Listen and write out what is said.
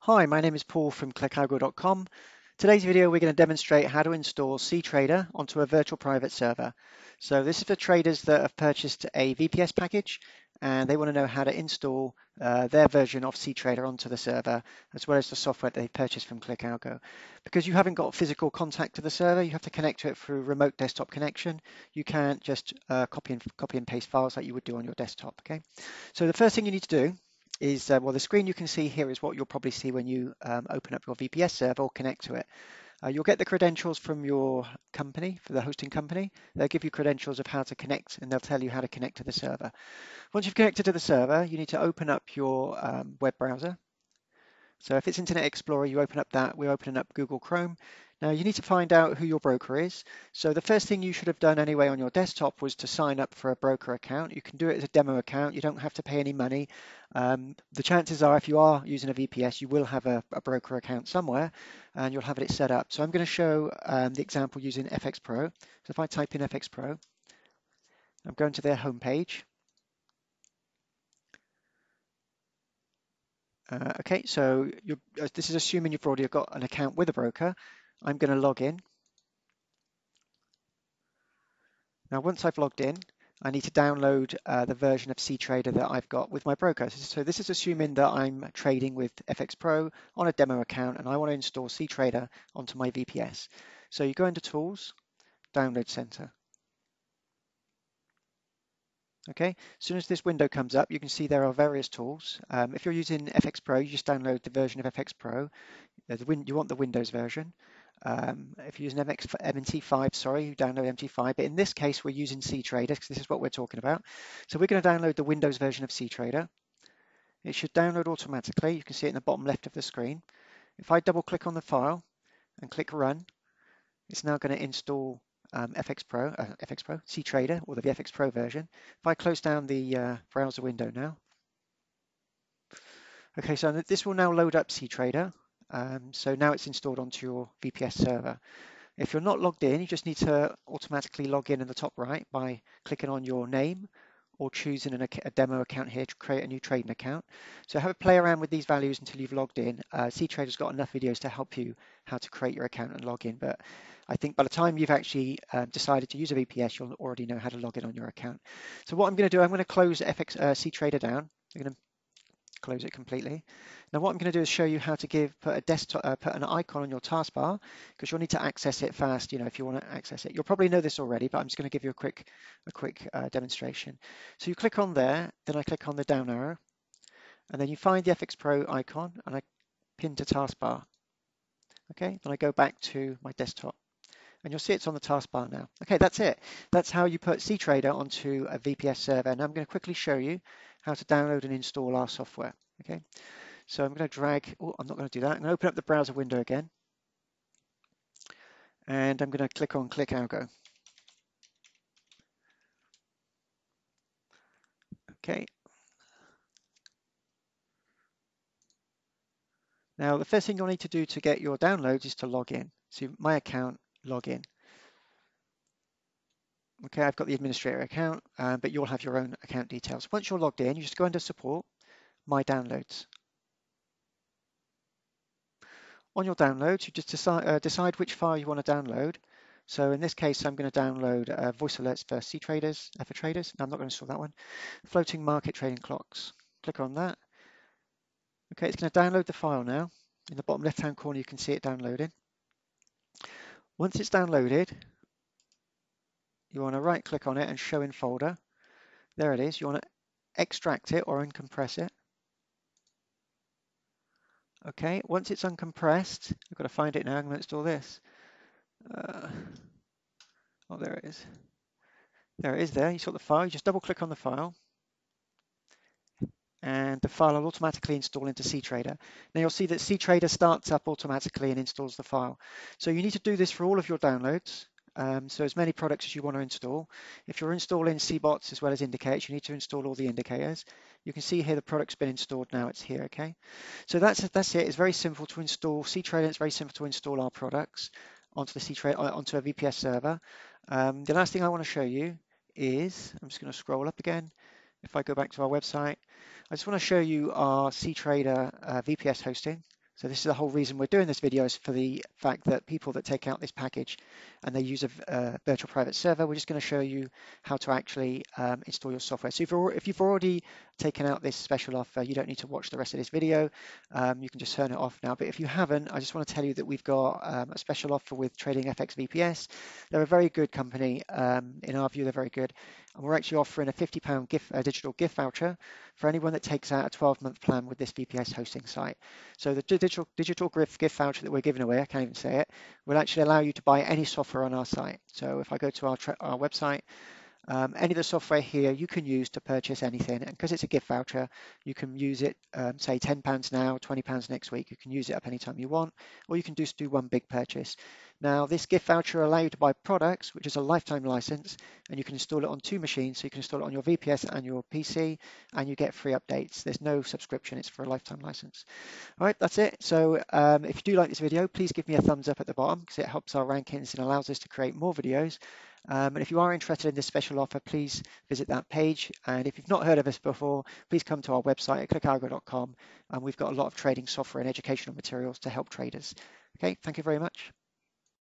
Hi, my name is Paul from clickalgo.com. Today's video we're going to demonstrate how to install CTrader onto a virtual private server. So this is for traders that have purchased a VPS package and they want to know how to install uh, their version of CTrader onto the server as well as the software they've purchased from ClickAlgo. Because you haven't got physical contact to the server, you have to connect to it through remote desktop connection. You can't just uh, copy and copy and paste files like you would do on your desktop. Okay, so the first thing you need to do is, uh, well, the screen you can see here is what you'll probably see when you um, open up your VPS server or connect to it. Uh, you'll get the credentials from your company, for the hosting company. They'll give you credentials of how to connect and they'll tell you how to connect to the server. Once you've connected to the server, you need to open up your um, web browser. So if it's Internet Explorer, you open up that, we're opening up Google Chrome. Now you need to find out who your broker is. So the first thing you should have done anyway on your desktop was to sign up for a broker account. You can do it as a demo account. You don't have to pay any money. Um, the chances are if you are using a VPS, you will have a, a, broker account somewhere and you'll have it set up. So I'm going to show um, the example using FX Pro. So if I type in FX Pro, I'm going to their homepage. Uh, okay, so uh, this is assuming you've already got an account with a broker. I'm going to log in. Now, once I've logged in, I need to download uh, the version of CTrader that I've got with my broker. So this is assuming that I'm trading with FX Pro on a demo account and I want to install CTrader onto my VPS. So you go into Tools, Download Center. Okay, as soon as this window comes up, you can see there are various tools. Um, if you're using FX Pro, you just download the version of FX Pro. Uh, you want the Windows version. Um, if you're using MX, MT5, sorry, you download MT5, but in this case, we're using CTrader because this is what we're talking about. So we're going to download the Windows version of CTrader. It should download automatically. You can see it in the bottom left of the screen. If I double click on the file and click Run, it's now going to install um, FX Pro, uh, FX Pro, CTrader, or the FX Pro version. If I close down the uh, browser window now, okay, so this will now load up CTrader. Um, so now it's installed onto your VPS server. If you're not logged in, you just need to automatically log in in the top right by clicking on your name or choosing an, a demo account here to create a new trading account. So have a play around with these values until you've logged in. Uh, CTrader's got enough videos to help you how to create your account and log in, but I think by the time you've actually uh, decided to use a VPS, you'll already know how to log in on your account. So what I'm going to do, I'm going to close FX uh, CTrader down. I'm going to close it completely. Now what I'm going to do is show you how to give put a desktop uh, put an icon on your taskbar because you'll need to access it fast. You know if you want to access it, you'll probably know this already, but I'm just going to give you a quick a quick uh, demonstration. So you click on there, then I click on the down arrow, and then you find the FX Pro icon, and I pin to taskbar. Okay, then I go back to my desktop and you'll see it's on the taskbar now. Okay, that's it. That's how you put CTrader onto a VPS server. And I'm going to quickly show you how to download and install our software. Okay, so I'm going to drag, oh, I'm not going to do that. I'm going to open up the browser window again. And I'm going to click on ClickAlgo. Okay. Now, the first thing you'll need to do to get your downloads is to log in. So my account, log in. Okay, I've got the administrator account, uh, but you'll have your own account details. Once you're logged in, you just go under support, my downloads. On your downloads, you just decide, uh, decide which file you want to download. So in this case, I'm going to download uh, voice alerts for CTraders, uh, for traders. No, I'm not going to install that one. Floating market trading clocks. Click on that. Okay, it's going to download the file now. In the bottom left-hand corner, you can see it downloading. Once it's downloaded, you want to right click on it and show in folder. There it is. You want to extract it or uncompress it. Okay, once it's uncompressed, I've got to find it now. I'm going to install this. Uh, oh, there it is. There it is there. You saw the file. You just double click on the file and the file will automatically install into CTrader. Now you'll see that CTrader starts up automatically and installs the file. So you need to do this for all of your downloads. Um, so as many products as you want to install. If you're installing CBOTs as well as indicators, you need to install all the indicators. You can see here the product's been installed now, it's here, okay? So that's that's it, it's very simple to install CTrader, it's very simple to install our products onto the CTrader, uh, onto a VPS server. Um, the last thing I want to show you is, I'm just going to scroll up again, if I go back to our website, I just want to show you our CTrader uh, VPS hosting. So this is the whole reason we're doing this video is for the fact that people that take out this package and they use a, a virtual private server, we're just going to show you how to actually um, install your software. So if, if you've already taken out this special offer, you don't need to watch the rest of this video. Um, you can just turn it off now. But if you haven't, I just want to tell you that we've got um, a special offer with Trading FX VPS. They're a very good company. Um, in our view, they're very good. And we're actually offering a £50 gift, a digital gift voucher for anyone that takes out a 12-month plan with this VPS hosting site. So the digital digital gift voucher that we're giving away, I can't even say it, will actually allow you to buy any software on our site. So if I go to our, our website, um, any of the software here you can use to purchase anything, and because it's a gift voucher, you can use it, um, say £10 now, £20 next week. You can use it up anytime you want, or you can just do one big purchase. Now, this gift voucher allows you to buy products, which is a lifetime license, and you can install it on two machines. So you can install it on your VPS and your PC, and you get free updates. There's no subscription, it's for a lifetime license. All right, that's it. So um, if you do like this video, please give me a thumbs up at the bottom because it helps our rankings and allows us to create more videos. Um, and if you are interested in this special offer, please visit that page. And if you've not heard of us before, please come to our website at clickalgo.com. And we've got a lot of trading software and educational materials to help traders. Okay, thank you very much.